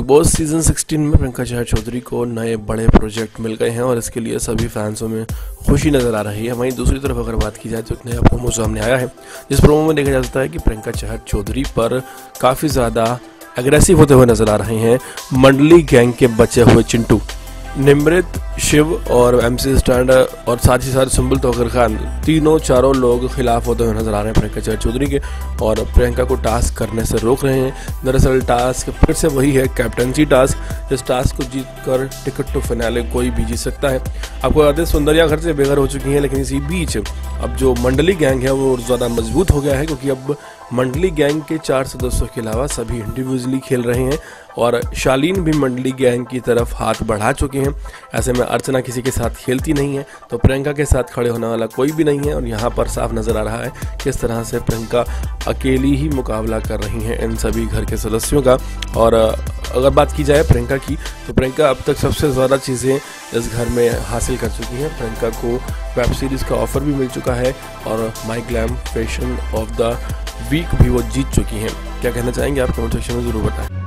Big boss season 16 में प्रियंका चहर चौधरी को नए बड़े प्रोजेक्ट मिल गए हैं और इसके लिए सभी फैंसों में खुशी नज़र आ रही है। वहीं दूसरी तरफ़ अगर बात की जाए तो एक नया प्रोमो सामने आया है, जिस प्रोमो में देखा जाता है कि प्रियंका चहर चौधरी पर काफ़ी ज़्यादा एग्रेसिव होते हुए नज़र आ रहे हैं। मंडली गैंग के बचे हुए चिंटू। निमृत, शिव और एम सी स्टैंड और साथ ही साथ सुम्बुल तोकर खान, तीनों चारों लोग खिलाफ होते हुए नज़र आ रहे हैं प्रियंका चौधरी चौधरी के और प्रियंका को टास्क करने से रोक रहे हैं। दरअसल टास्क फिर से वही है कैप्टनसी टास्क इस टास्क को जीत कर टिकट टू फिनाले कोई भी जीत सकता है। आपको है, सुंदरिया घर से बेघर हो चुकी हैं, लेकिन इसी बीच अब जो मंडली गैंग है, वो ज़्यादा मज़बूत हो गया है, क्योंकि अब मंडली गैंग के चार सदस्यों के अलावा सभी इंडिविजुअली खेल रहे हैं और शालीन भी मंडली गैंग की तरफ़ हाथ बढ़ा चुके हैं। ऐसे में अर्चना किसी के साथ खेलती नहीं है तो प्रियंका के साथ खड़े होने वाला कोई भी नहीं है और यहाँ पर साफ़ नज़र आ रहा है किस तरह से प्रियंका अकेली ही मुकाबला कर रही हैं इन सभी घर के सदस्यों का। और अगर बात की जाए प्रियंका की तो प्रियंका अब तक सबसे ज़्यादा चीज़ें इस घर में हासिल कर चुकी हैं। प्रियंका को वेब सीरीज़ का ऑफ़र भी मिल चुका है और my glam fashion of the week भी वो जीत चुकी हैं। क्या कहना चाहेंगे आप? कमेंट सेक्शन में ज़रूर बताएँ।